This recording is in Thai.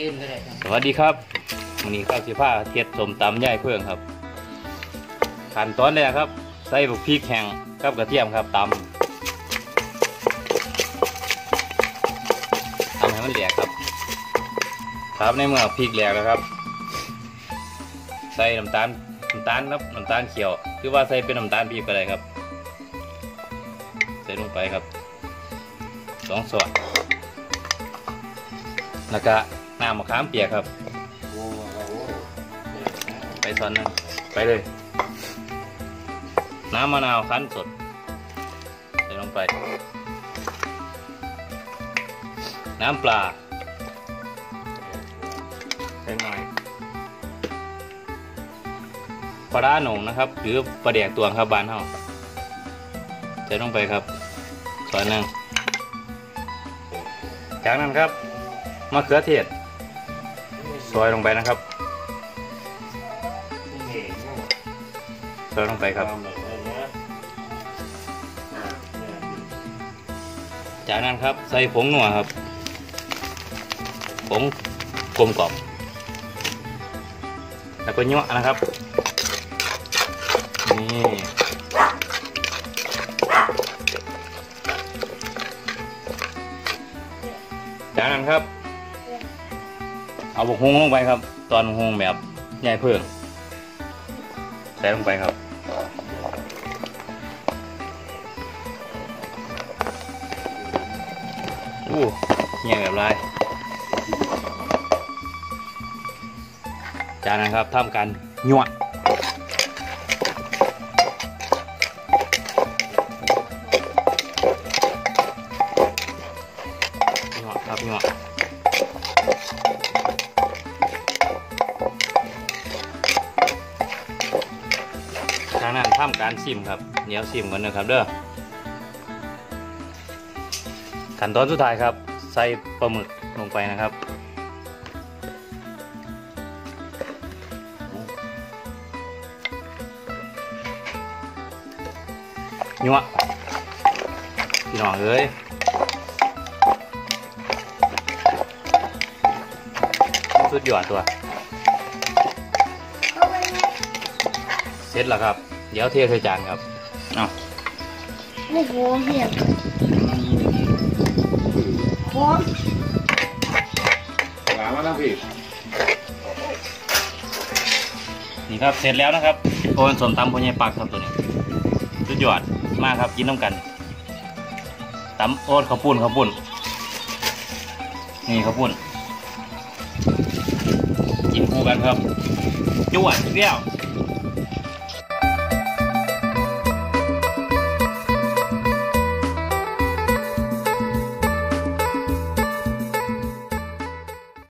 ยืนก็ได้ครับสวัสดีครับวันนี้ข้าวสีผ้าเทียดสมตำย่ายเพื่องครับขั้นตอนแรกครับ ใส่บุกพริกแห้งกับกระเทียมครับตำทำให้มันแหลกครับ ครับในเมื่อพริกแหลกแล้วครับ ใส่น้ำตาลน้ำตาลครับน้ำตาลเขียวหรือว่าใส่เป็นน้ำตาลปี๊บก็ได้ครับ ใส่ลงไปครับสองส่วนแล้วก็ น้ำมะขามเปียกครับ ไปซ้อนนึงไปเลย น้ำมะนาวคั้นสดใส่ลงไป น้ำปลาเล็กน้อยปลาร้าหนงนะครับ หรือปลาแดกตวงครับบานเฮาใส่ลงไปครับส่วนหนึ่งจากนั้นครับมะเขือเทศ ซอยลงไปนะครับซอยลงไปครับ จากนั้นครับใส่ผงนัวครับ ผงกลมกล่อมแล้วก็ยั่วนะครับ นี่จากนั้นครับ เอาบกฮุงลงไปครับ ตอนบกฮุงแบบใหญ่เพิ่งใส่ลงไปครับอู้เงี้ยแบบไรจากนั้นครับทำการยั่วยั่วครับยั่วจ ทำการซิมครับเดี๋ยวซิมกันนะครับเด้อขั้นตอนสุดท้ายครับ ใส่ปลาหมึกลงไปนะครับยั่วพี่น้องเอ้ยสุดยอดตัว เสร็จแล้วครับ เดี๋ยวเทใส่จานครับเอาโอ้โหเหี้ยพร้อมหลามาแล้วพี่นี่ครับเสร็จแล้วนะครับโอนสมตำพญายปักครับตัวนี้สุดยอดมากครับกินน้ำกันตำโอนข้าวปุ้นข้าวปุ้นนี่ข้าวปุ้นกินคู่กันครับจวดอีกแล้ว